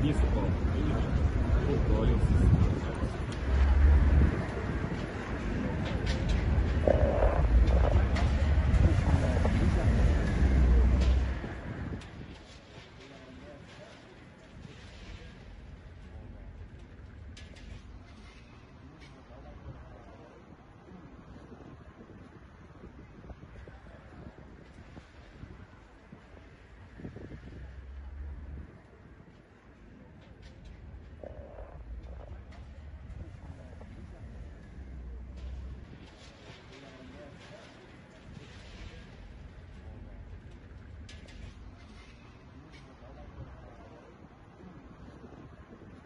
вниз упал. Видишь? Провалился.